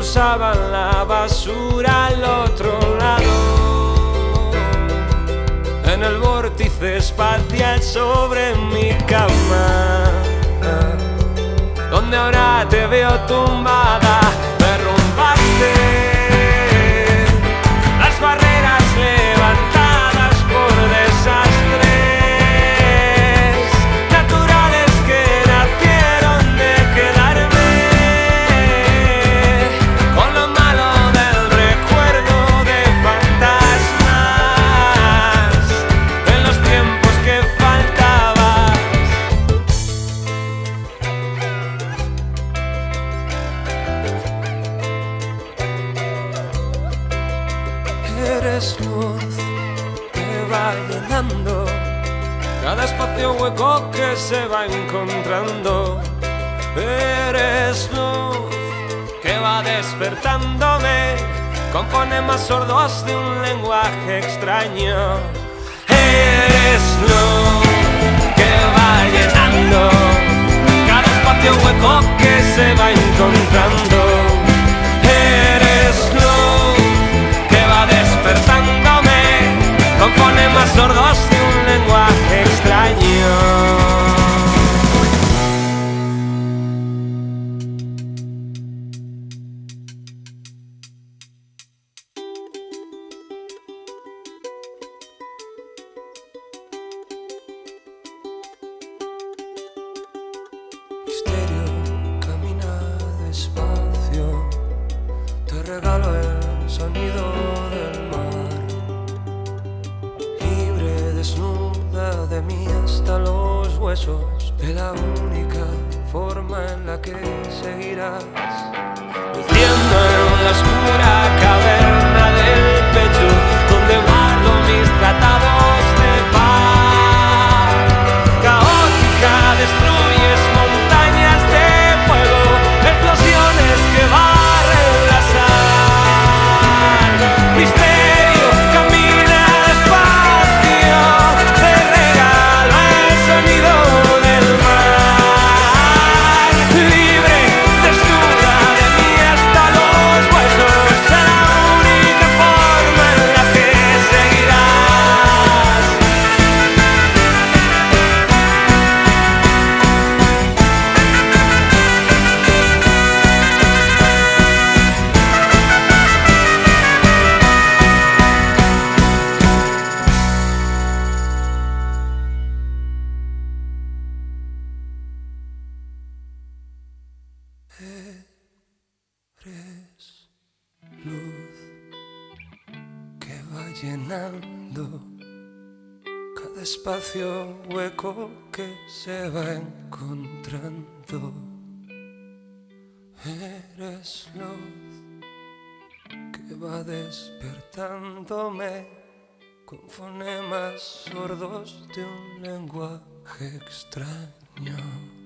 cruzaban la basura al otro lado. En el vórtice espacial sobre mi cama, donde ahora te veo tumbada, Eres luz que va llenando cada espacio hueco que se va encontrando. Eres luz que va despertándome con fonemas sordos de un lenguaje extraño. Eres luz que va llenando cada espacio hueco que se va encontrando. De mí hasta los huesos. De la única forma en la que seguirás. Luciendo en la llenando cada espacio hueco que se va encontrando. Eres luz que va despertándome con fonemas sordos de un lenguaje extraño.